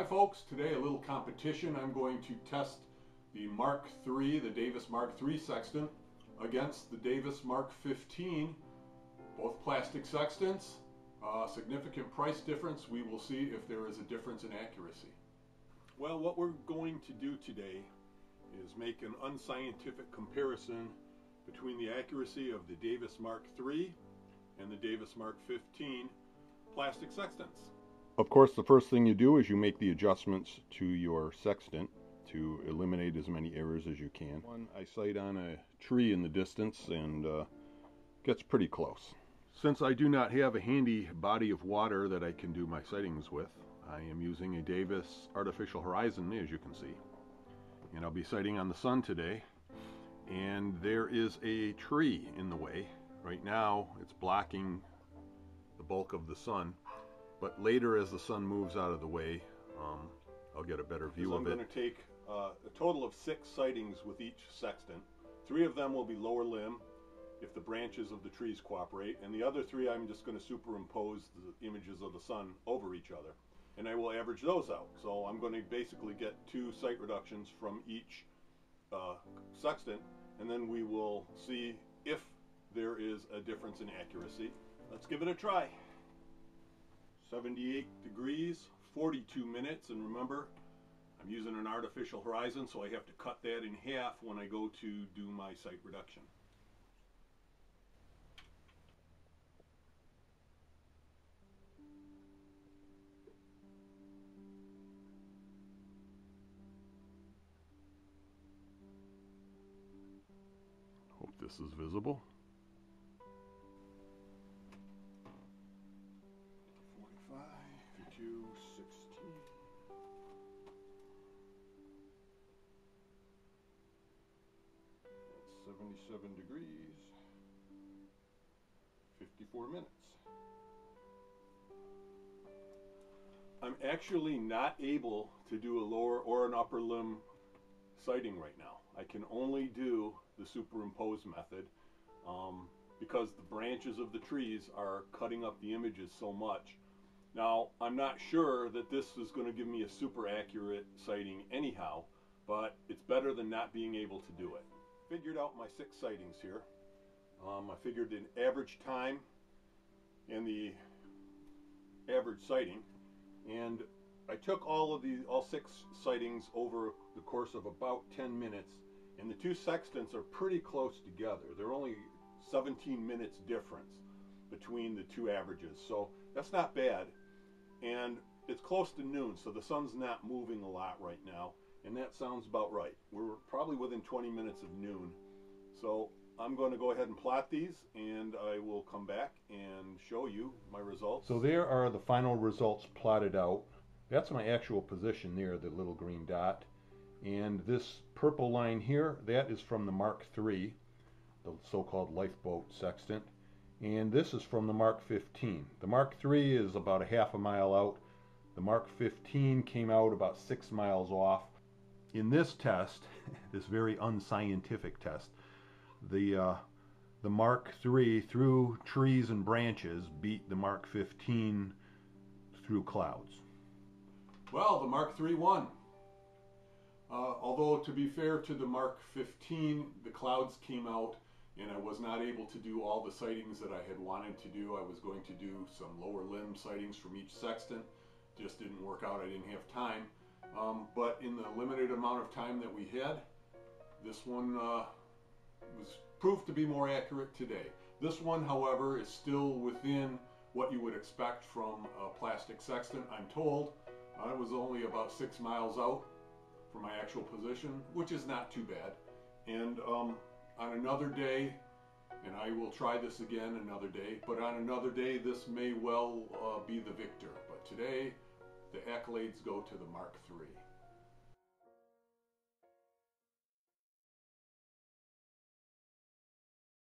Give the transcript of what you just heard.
Hi folks, today a little competition. I'm going to test the Mark III, the Davis Mark III sextant against the Davis Mark 15. Both plastic sextants, uh, significant price difference. We will see if there is a difference in accuracy. Well, what we're going to do today is make an unscientific comparison between the accuracy of the Davis Mark III and the Davis Mark 15 plastic sextants. Of course, the first thing you do is you make the adjustments to your sextant to eliminate as many errors as you can. One, I sight on a tree in the distance and uh, gets pretty close. Since I do not have a handy body of water that I can do my sightings with, I am using a Davis Artificial Horizon, as you can see. And I'll be sighting on the sun today. And there is a tree in the way. Right now, it's blocking the bulk of the sun. But later, as the sun moves out of the way, um, I'll get a better view of it. I'm going to take uh, a total of six sightings with each sextant. Three of them will be lower limb, if the branches of the trees cooperate, and the other three I'm just going to superimpose the images of the sun over each other. And I will average those out. So I'm going to basically get two sight reductions from each uh, sextant, and then we will see if there is a difference in accuracy. Let's give it a try. 78 degrees, 42 minutes, and remember, I'm using an artificial horizon, so I have to cut that in half when I go to do my sight reduction. Hope this is visible. 77 degrees, 54 minutes. I'm actually not able to do a lower or an upper limb sighting right now. I can only do the superimpose method um, because the branches of the trees are cutting up the images so much. Now, I'm not sure that this is going to give me a super accurate sighting anyhow, but it's better than not being able to do it. Figured out my six sightings here. Um, I figured an average time and the average sighting, and I took all of the all six sightings over the course of about 10 minutes, and the two sextants are pretty close together. They're only 17 minutes difference between the two averages, so that's not bad. And it's close to noon, so the sun's not moving a lot right now, and that sounds about right. We're probably within 20 minutes of noon, so I'm going to go ahead and plot these and I will come back and show you my results. So there are the final results plotted out. That's my actual position there, the little green dot. And this purple line here, that is from the Mark III, the so-called lifeboat sextant. And this is from the Mark 15. The Mark III is about a half a mile out. The Mark 15 came out about six miles off. In this test, this very unscientific test, the uh, the Mark III through trees and branches beat the Mark 15 through clouds. Well, the Mark III won. Uh, although, to be fair to the Mark 15, the clouds came out and I was not able to do all the sightings that I had wanted to do. I was going to do some lower limb sightings from each sextant. Just didn't work out. I didn't have time. Um, but in the limited amount of time that we had, this one uh, was proved to be more accurate today. This one, however, is still within what you would expect from a plastic sextant, I'm told. I was only about six miles out from my actual position, which is not too bad. And um, on another day, and I will try this again another day, but on another day, this may well uh, be the victor. But today, the accolades go to the Mark III.